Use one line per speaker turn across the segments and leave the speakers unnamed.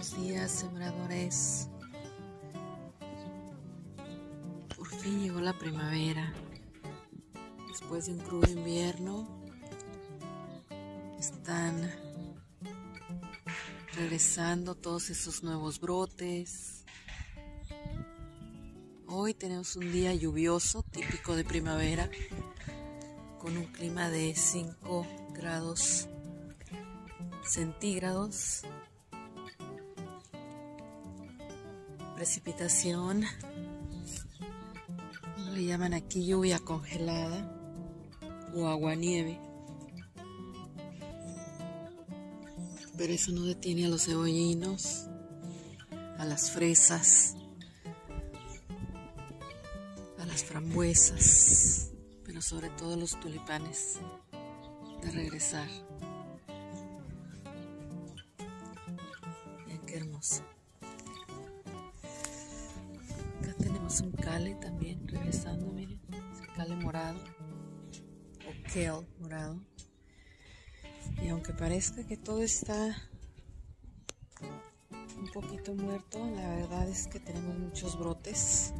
Buenos días, sembradores. Por fin llegó la primavera. Después de un crudo invierno, están regresando todos esos nuevos brotes. Hoy tenemos un día lluvioso, típico de primavera, con un clima de 5 grados centígrados. Precipitación. Le llaman aquí lluvia congelada o agua nieve. Pero eso no detiene a los cebollinos, a las fresas, a las frambuesas, pero sobre todo a los tulipanes de regresar. Acá tenemos un cale también regresando, miren, ese cale morado o kale morado. Y aunque parezca que todo está un poquito muerto, la verdad es que tenemos muchos brotes.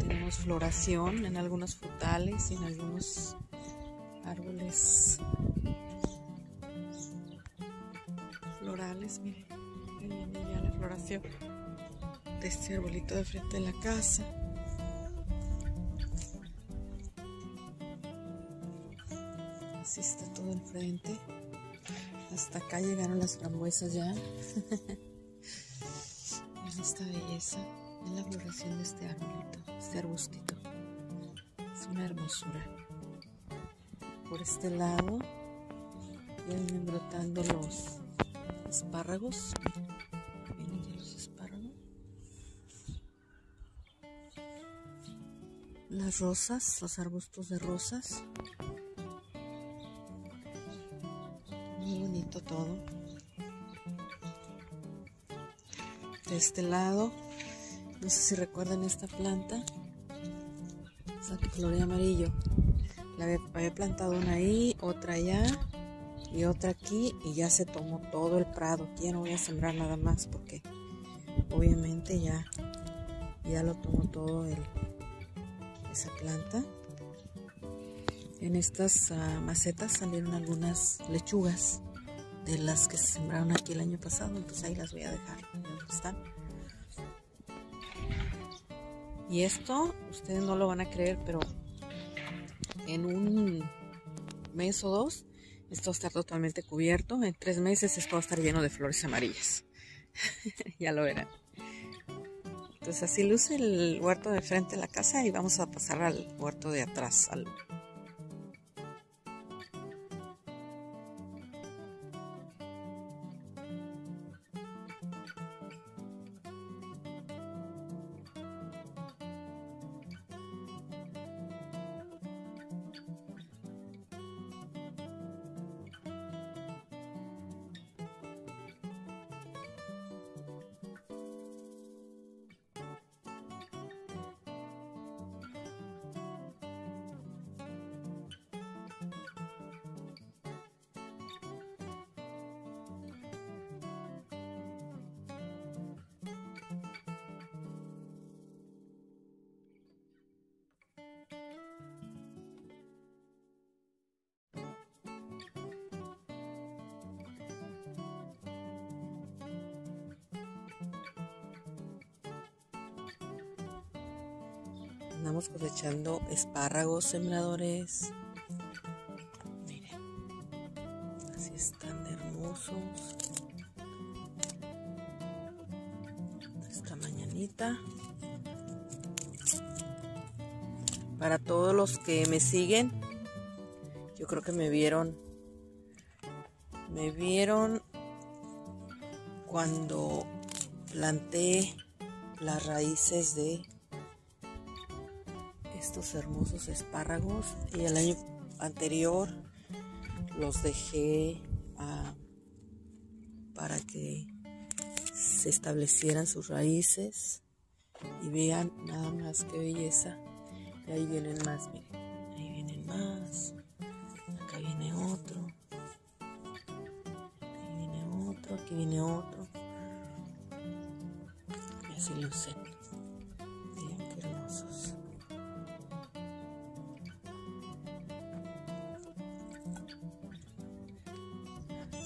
Tenemos floración en algunos frutales y en algunos árboles florales. Miren, miren ya la floración este arbolito de frente de la casa. Así está todo el frente. Hasta acá llegaron las frambuesas ya. Miren esta belleza. La floración de este arbolito, este arbustito. Es una hermosura. Por este lado vienen brotando los espárragos. Las rosas, los arbustos de rosas. Muy bonito todo. De este lado, no sé si recuerdan esta planta. Que florea amarillo. La había, había plantado una ahí, otra allá y otra aquí y ya se tomó todo el prado. Aquí ya no voy a sembrar nada más porque obviamente ya, ya lo tomó todo el, esa planta. En estas uh, macetas salieron algunas lechugas de las que se sembraron aquí el año pasado, entonces ahí las voy a dejar. están? Y esto, ustedes no lo van a creer, pero en un mes o dos, esto va a estar totalmente cubierto. En tres meses esto va a estar lleno de flores amarillas. ya lo verán. Entonces así luce el huerto de frente de la casa y vamos a pasar al huerto de atrás, al Andamos cosechando espárragos sembradores. Miren, así están hermosos. Esta mañanita. Para todos los que me siguen, yo creo que me vieron. Me vieron cuando planté las raíces de estos hermosos espárragos. Y el año anterior los dejé uh, para que se establecieran sus raíces y vean nada más que belleza. Y ahí vienen más miren ahí vienen más acá viene otro ahí viene otro aquí viene otro. Así lucen.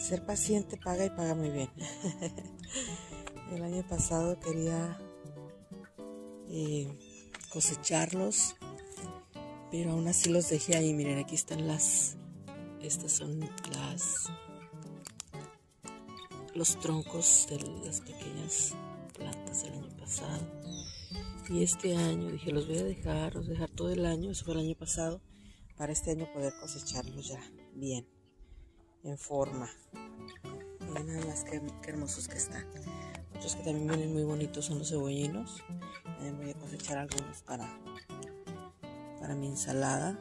Ser paciente paga y paga muy bien. El año pasado quería eh, cosecharlos, pero aún así los dejé ahí. Miren, aquí están las, estas son las, los troncos de las pequeñas plantas del año pasado. Y este año dije, los voy a dejar, los voy a dejar todo el año, eso fue el año pasado, para este año poder cosecharlos ya bien, en forma. Miren nada más qué, qué hermosos que están. Otros que también vienen muy bonitos son los cebollinos. También voy a cosechar algunos para, para mi ensalada.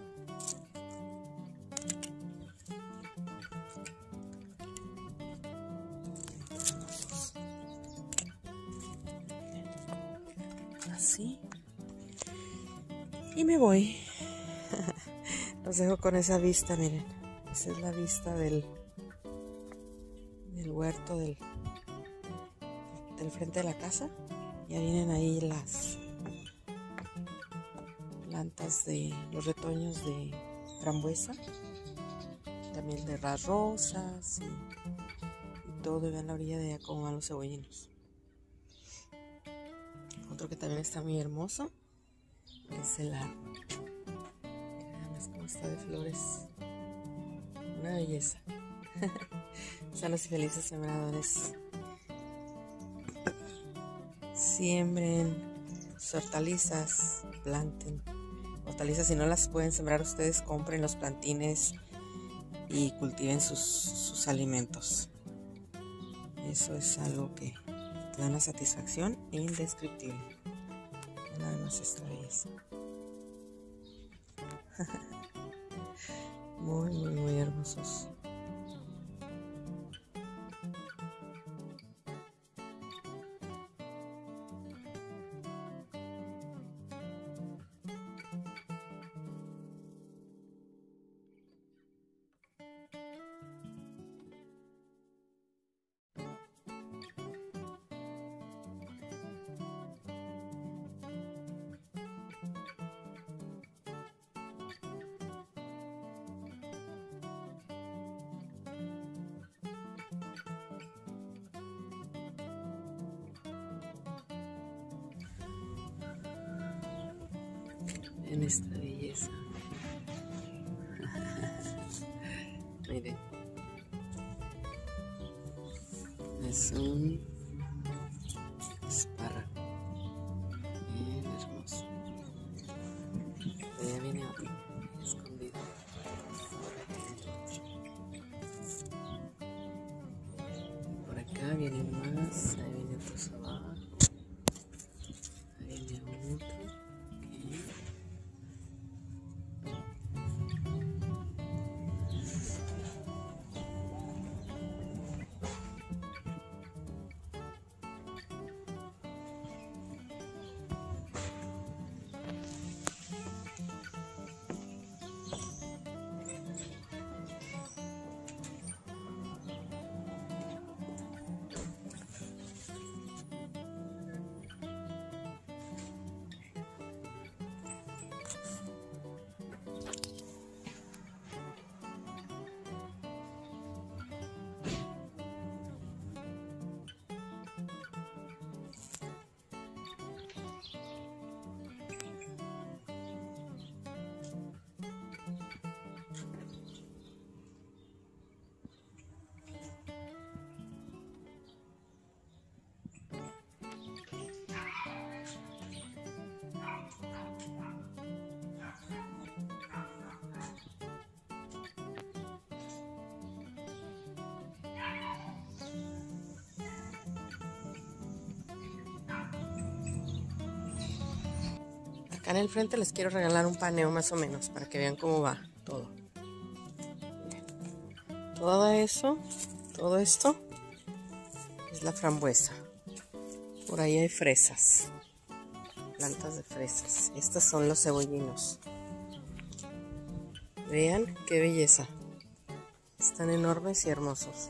Así. Y me voy. Los dejo con esa vista, miren. Esa es la vista del, del huerto del, del frente de la casa. Ya vienen ahí las plantas de los retoños de frambuesa, también de las rosas y, todo. Y vean la orilla de allá cómo van los cebollinos. Otro que también está muy hermoso es el árbol. Vean cómo está de flores. Una belleza. Sanos y felices sembradores. Siembren sus hortalizas, planten hortalizas. Si no las pueden sembrar ustedes, compren los plantines y cultiven sus, sus alimentos. Eso es algo que te da una satisfacción indescriptible. Nada más esta belleza. Muy, muy, muy hermosos. En esta belleza. Miren. Es un Acá en el frente les quiero regalar un paneo más o menos para que vean cómo va todo. Todo eso, todo esto es la frambuesa. Por ahí hay fresas, plantas de fresas. Estos son los cebollinos. Vean qué belleza. Están enormes y hermosos.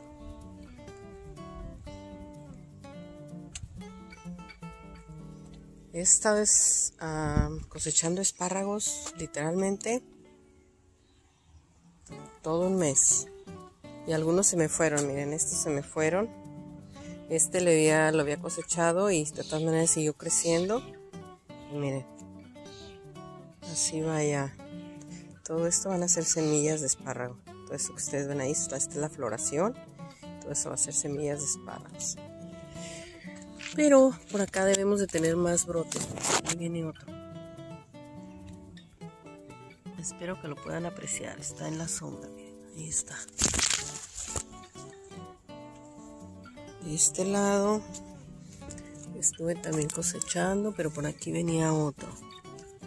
Esta vez ah, cosechando espárragos literalmente todo un mes. Y algunos se me fueron, miren, estos se me fueron. Este lo había, lo había cosechado y de todas maneras siguió creciendo. Miren, así vaya. Todo esto van a ser semillas de espárrago. Todo esto que ustedes ven ahí, esta es la floración. Todo eso va a ser semillas de espárragos. Pero por acá debemos de tener más brotes. Ahí viene otro. Espero que lo puedan apreciar. Está en la sombra. Miren, ahí está. De este lado estuve también cosechando, pero por aquí venía otro.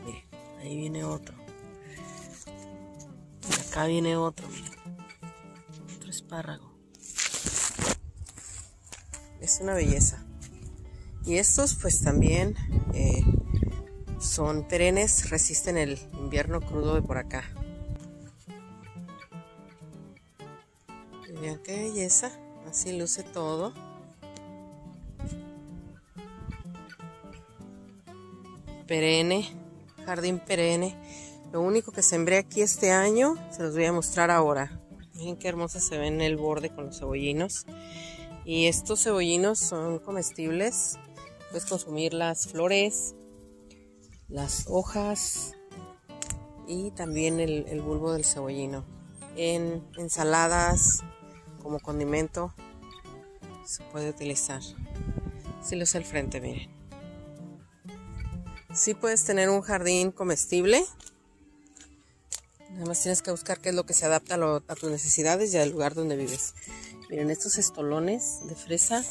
Miren, ahí viene otro. Acá viene otro, miren. Otro espárrago. Es una belleza. Y estos pues también eh, son perennes, resisten el invierno crudo de por acá. Miren qué belleza, así luce todo. Perenne, jardín perenne. Lo único que sembré aquí este año, se los voy a mostrar ahora. Miren qué hermosa se ve en el borde con los cebollinos. Y estos cebollinos son comestibles Puedes consumir las flores, las hojas y también el, bulbo del cebollino. En ensaladas, como condimento, se puede utilizar. Si lo sé al frente, miren. Si puedes tener un jardín comestible. Nada más tienes que buscar qué es lo que se adapta a, a tus necesidades y al lugar donde vives. Miren, estos estolones de fresa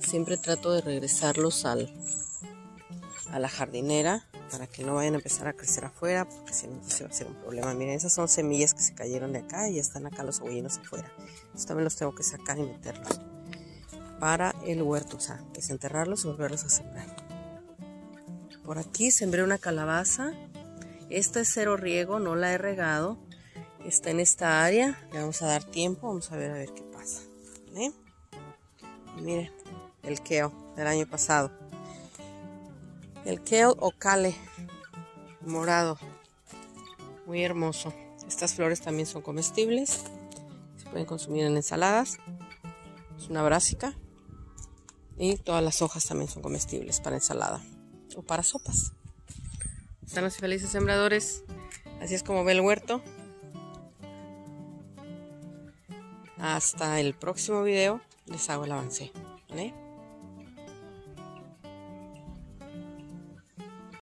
siempre trato de regresarlos al, a la jardinera para que no vayan a empezar a crecer afuera porque si no se va a ser un problema. Miren, esas son semillas que se cayeron de acá y ya están acá los cebollinos afuera. Estos también los tengo que sacar y meterlos para el huerto, o sea, desenterrarlos y volverlos a sembrar. Por aquí sembré una calabaza. Esta es cero riego, no la he regado. Está en esta área. Le vamos a dar tiempo, vamos a ver a ver qué pasa. miren, el kale del año pasado. El kale o kale morado. Muy hermoso. Estas flores también son comestibles. Se pueden consumir en ensaladas. Es una brásica. Y todas las hojas también son comestibles para ensalada o para sopas. Están y felices sembradores. Así es como ve el huerto. Hasta el próximo video les hago el avance. ¿vale?